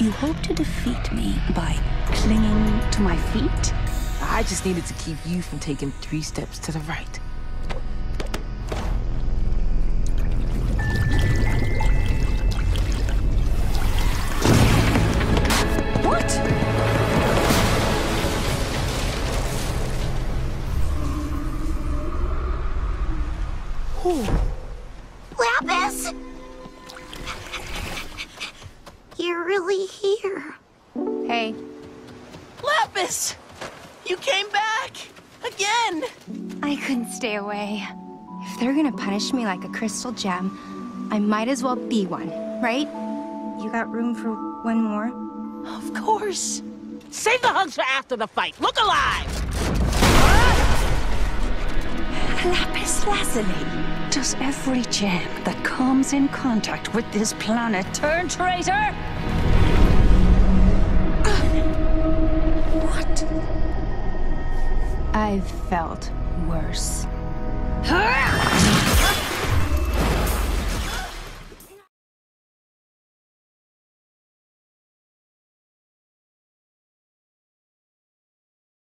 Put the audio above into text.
You hope to defeat me by clinging to my feet? I just needed to keep you from taking three steps to the right. What? Lapis! You're really here. Hey, Lapis! You came back! Again! I couldn't stay away. If they're gonna punish me like a crystal gem, I might as well be one, right? You got room for one more? Of course. Save the hugs for after the fight. Look alive! Lapis lazuli. Does every gem that comes in contact with this planet turn traitor? I've felt worse.